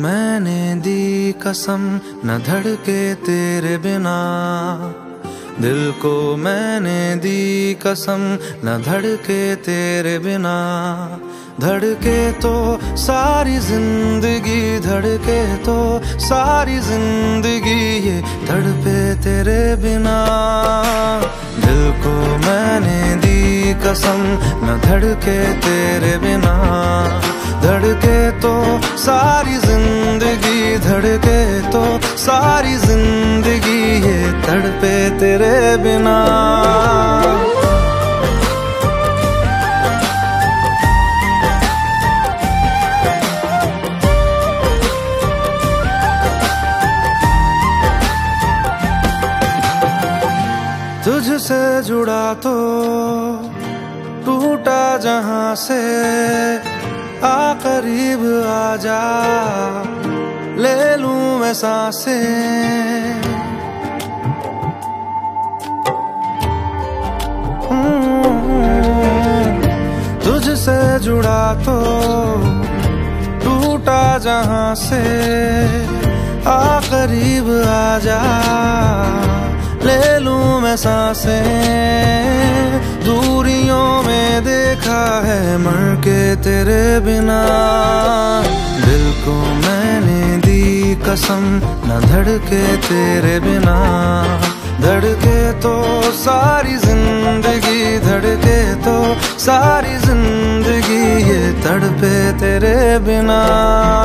मैंने दी कसम, न धड़के तेरे बिना। दिल को मैंने दी कसम, न धड़के तेरे बिना। धड़के तो सारी ज़िंदगी, धड़के तो सारी ज़िंदगी ये धड़पे तेरे बिना। दिल को मैंने दी कसम, न धड़के तेरे बिना। धड़के तो सारी तड़पे तेरे बिना। तुझसे जुड़ा तो टूटा जहाँ से आ करीब आ जा। ले लूँ मैं सांसे। जुड़ा तो टूटा जहाँ से आ करीब आ जा ले लूँ मैं साँसें, दूरियों में देखा है मर के तेरे बिना। दिल को मैंने दी कसम, न धड़के तेरे बिना। धड़के तो सारी ज़िंदगी, धड़के तो सारी तड़पे तेरे बिना।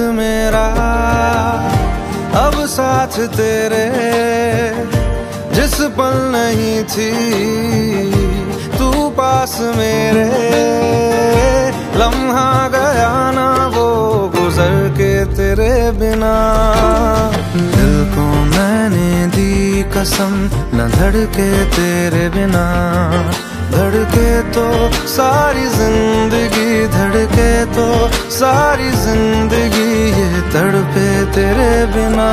मेरा, अब साथ तेरे, जिस पल नहीं थी, तू पास मेरे। लम्हा गया ना वो गुजर के तेरे बिना। दिल को मैंने दी कसम, न धड़के तेरे बिना। धड़के तो सारी ज़िंदगी, धड़के तो सारी ज़िंदगी। तड़पे तेरे बिना।